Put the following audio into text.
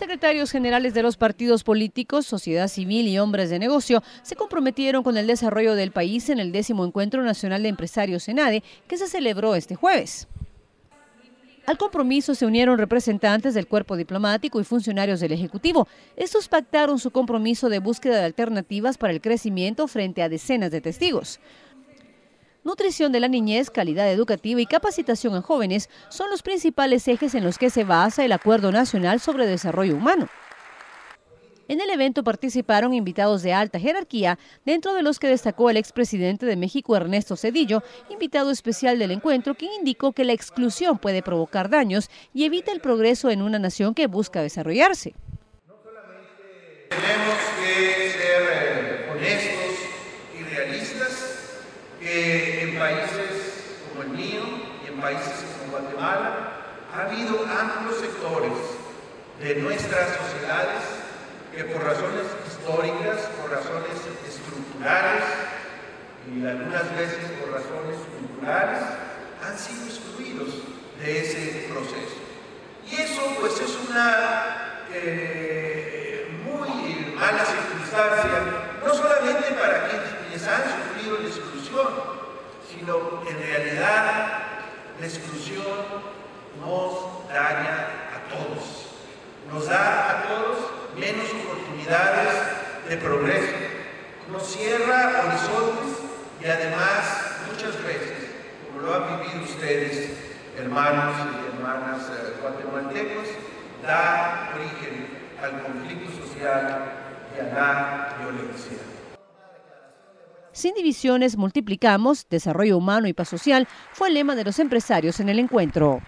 Secretarios generales de los partidos políticos, sociedad civil y hombres de negocio se comprometieron con el desarrollo del país en el décimo Encuentro Nacional de Empresarios SENADE que se celebró este jueves. Al compromiso se unieron representantes del cuerpo diplomático y funcionarios del Ejecutivo. Estos pactaron su compromiso de búsqueda de alternativas para el crecimiento frente a decenas de testigos. Nutrición de la niñez, calidad educativa y capacitación en jóvenes son los principales ejes en los que se basa el Acuerdo Nacional sobre Desarrollo Humano. En el evento participaron invitados de alta jerarquía, dentro de los que destacó el expresidente de México Ernesto Cedillo, invitado especial del encuentro, quien indicó que la exclusión puede provocar daños y evita el progreso en una nación que busca desarrollarse. Tenemos que ser eh, honestos y realistas, que en países como el mío y en países como Guatemala ha habido amplios sectores de nuestras sociedades que por razones históricas, por razones estructurales y algunas veces por razones culturales, han sido excluidos de ese proceso. Y eso pues es una eh, muy mala circunstancia, no solamente para quienes han sufrido la exclusión, en realidad la exclusión nos daña a todos, nos da a todos menos oportunidades de progreso, nos cierra horizontes y además muchas veces, como lo han vivido ustedes, hermanos y hermanas eh, guatemaltecos, da origen al conflicto social y a la violencia. Sin divisiones multiplicamos, desarrollo humano y paz social fue el lema de los empresarios en el encuentro.